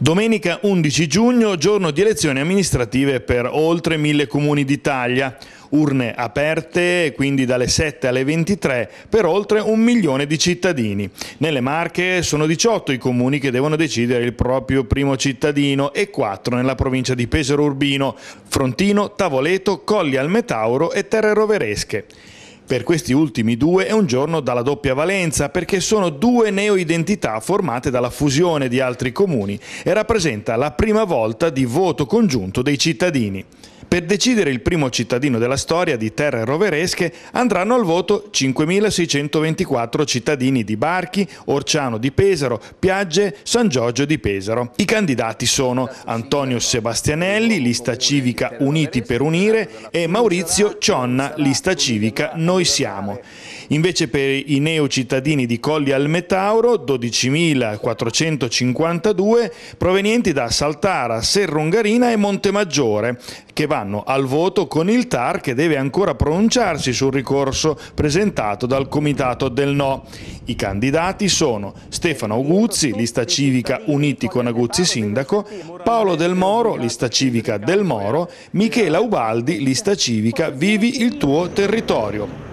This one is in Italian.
Domenica 11 giugno, giorno di elezioni amministrative per oltre mille comuni d'Italia. Urne aperte, quindi dalle 7 alle 23, per oltre un milione di cittadini. Nelle Marche sono 18 i comuni che devono decidere il proprio primo cittadino e 4 nella provincia di Pesaro Urbino, Frontino, Tavoleto, Colli al Metauro e Terre Roveresche. Per questi ultimi due è un giorno dalla doppia valenza perché sono due neoidentità formate dalla fusione di altri comuni e rappresenta la prima volta di voto congiunto dei cittadini. Per decidere il primo cittadino della storia di terre roveresche andranno al voto 5.624 cittadini di Barchi, Orciano di Pesaro, Piagge, San Giorgio di Pesaro. I candidati sono Antonio Sebastianelli, lista civica Uniti per Unire e Maurizio Cionna, lista civica Noi Siamo. Invece per i neocittadini di Colli al Metauro 12.452 provenienti da Saltara, Serrungarina e Montemaggiore che vanno al voto con il TAR che deve ancora pronunciarsi sul ricorso presentato dal Comitato del No. I candidati sono Stefano Aguzzi, lista civica Uniti con Aguzzi Sindaco, Paolo Del Moro, lista civica Del Moro, Michela Ubaldi, lista civica Vivi il tuo territorio.